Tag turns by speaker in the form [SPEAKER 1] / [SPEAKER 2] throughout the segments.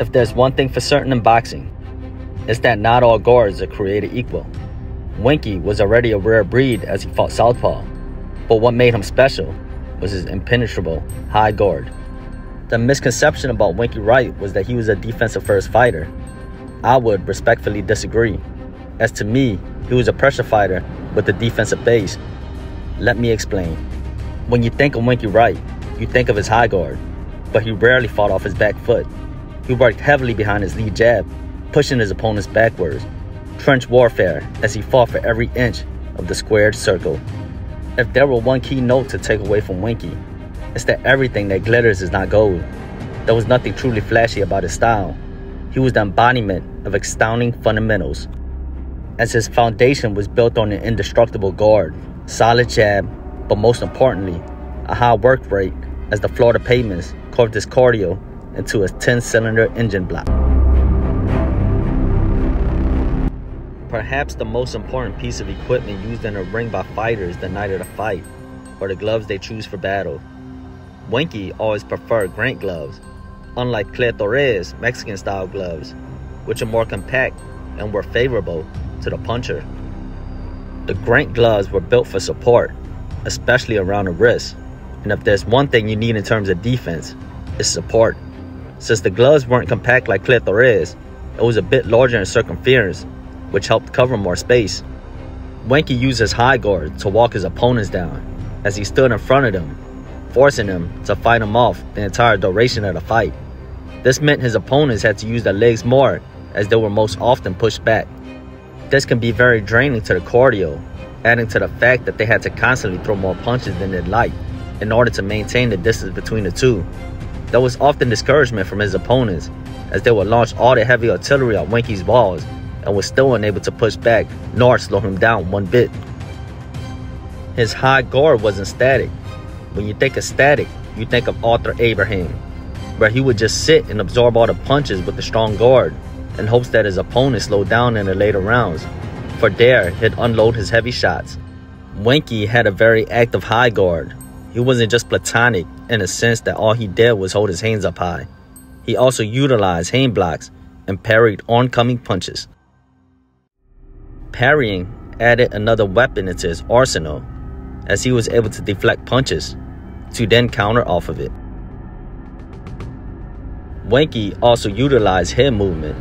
[SPEAKER 1] If there's one thing for certain in boxing, it's that not all guards are created equal. Winky was already a rare breed as he fought Southpaw, but what made him special was his impenetrable high guard. The misconception about Winky Wright was that he was a defensive first fighter. I would respectfully disagree, as to me, he was a pressure fighter with a defensive base. Let me explain. When you think of Winky Wright, you think of his high guard, but he rarely fought off his back foot. He worked heavily behind his lead jab, pushing his opponents backwards. Trench warfare as he fought for every inch of the squared circle. If there were one key note to take away from Winky, it's that everything that glitters is not gold. There was nothing truly flashy about his style. He was the embodiment of astounding fundamentals. As his foundation was built on an indestructible guard, solid jab, but most importantly, a high work rate as the Florida pavements carved his cardio into a 10 cylinder engine block. Perhaps the most important piece of equipment used in a ring by fighters the night of the fight are the gloves they choose for battle. Winky always preferred Grant gloves, unlike Cleto Reyes' Mexican style gloves, which are more compact and were favorable to the puncher. The Grant gloves were built for support, especially around the wrist, and if there's one thing you need in terms of defense, it's support. Since the gloves weren't compact like Reyes, it was a bit larger in circumference which helped cover more space. Winky used his high guard to walk his opponents down as he stood in front of them, forcing them to fight him off the entire duration of the fight. This meant his opponents had to use their legs more as they were most often pushed back. This can be very draining to the cardio, adding to the fact that they had to constantly throw more punches than they'd like in order to maintain the distance between the two. There was often discouragement from his opponents as they would launch all their heavy artillery on Winky's balls and was still unable to push back nor slow him down one bit. His high guard wasn't static. When you think of static, you think of Arthur Abraham, where he would just sit and absorb all the punches with a strong guard in hopes that his opponent slowed down in the later rounds. For there, he'd unload his heavy shots. Winky had a very active high guard. He wasn't just platonic in the sense that all he did was hold his hands up high. He also utilized hand blocks and parried oncoming punches. Parrying added another weapon into his arsenal, as he was able to deflect punches to then counter off of it. Winky also utilized head movement,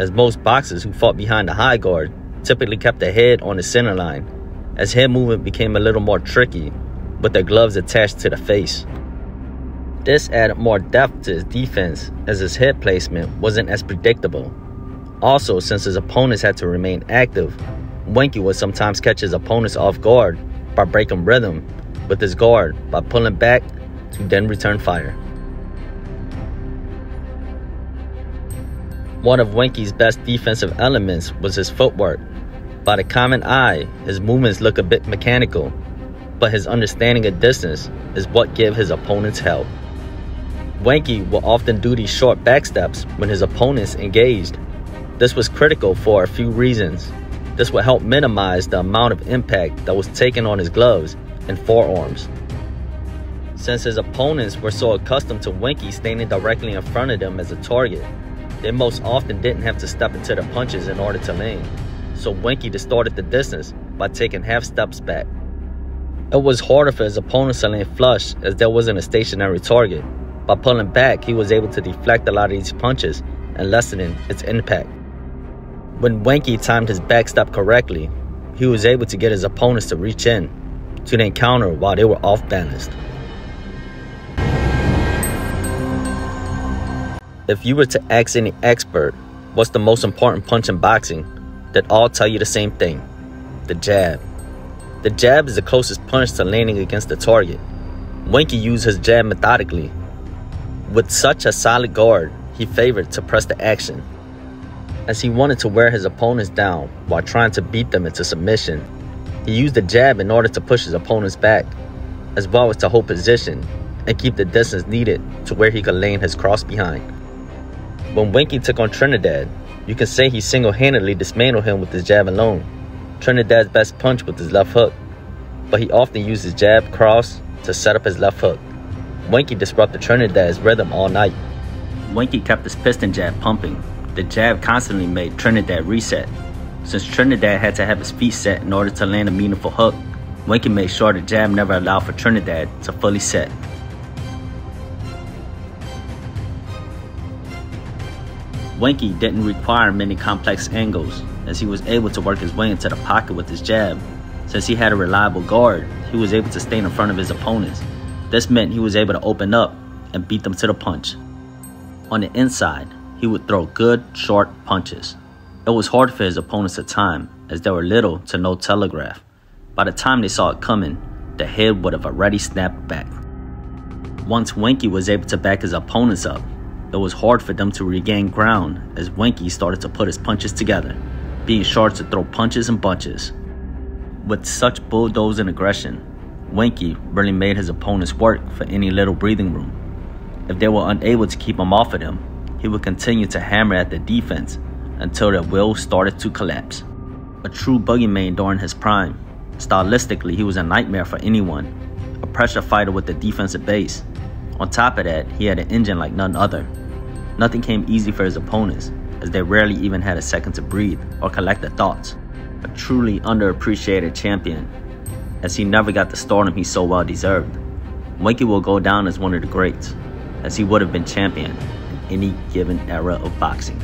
[SPEAKER 1] as most boxers who fought behind the high guard typically kept the head on the center line, as head movement became a little more tricky with the gloves attached to the face. This added more depth to his defense as his head placement wasn't as predictable also, since his opponents had to remain active, Winky would sometimes catch his opponents off guard by breaking rhythm with his guard by pulling back to then return fire. One of Winky's best defensive elements was his footwork. By the common eye, his movements look a bit mechanical, but his understanding of distance is what gave his opponents help. Winky will often do these short backsteps when his opponents engaged this was critical for a few reasons. This would help minimize the amount of impact that was taken on his gloves and forearms. Since his opponents were so accustomed to Winky standing directly in front of them as a target, they most often didn't have to step into the punches in order to land. So Winky distorted the distance by taking half steps back. It was harder for his opponents to land flush as there wasn't a stationary target. By pulling back, he was able to deflect a lot of these punches and lessening its impact. When Winky timed his backstep correctly, he was able to get his opponents to reach in to the encounter while they were off balanced. If you were to ask any expert what's the most important punch in boxing, they'd all tell you the same thing the jab. The jab is the closest punch to landing against the target. Winky used his jab methodically. With such a solid guard, he favored to press the action as he wanted to wear his opponents down while trying to beat them into submission. He used the jab in order to push his opponents back, as well as to hold position and keep the distance needed to where he could land his cross behind. When Winky took on Trinidad, you can say he single-handedly dismantled him with his jab alone. Trinidad's best punch with his left hook, but he often used his jab cross to set up his left hook. Winky disrupted Trinidad's rhythm all night. Winky kept his piston jab pumping. The jab constantly made Trinidad reset. Since Trinidad had to have his feet set in order to land a meaningful hook, Winky made sure the jab never allowed for Trinidad to fully set. Winky didn't require many complex angles, as he was able to work his way into the pocket with his jab. Since he had a reliable guard, he was able to stay in front of his opponents. This meant he was able to open up and beat them to the punch. On the inside, he would throw good, short punches. It was hard for his opponents at time, as there were little to no telegraph. By the time they saw it coming, the head would have already snapped back. Once Winky was able to back his opponents up, it was hard for them to regain ground as Winky started to put his punches together, being sure to throw punches and bunches. With such bulldozing aggression, Winky really made his opponents work for any little breathing room. If they were unable to keep him off of him, he would continue to hammer at the defense until their will started to collapse. A true boogeyman during his prime, stylistically he was a nightmare for anyone, a pressure fighter with a defensive base. On top of that, he had an engine like none other. Nothing came easy for his opponents, as they rarely even had a second to breathe or collect their thoughts. A truly underappreciated champion, as he never got the stardom he so well deserved. Winky will go down as one of the greats, as he would have been champion in any given era of boxing.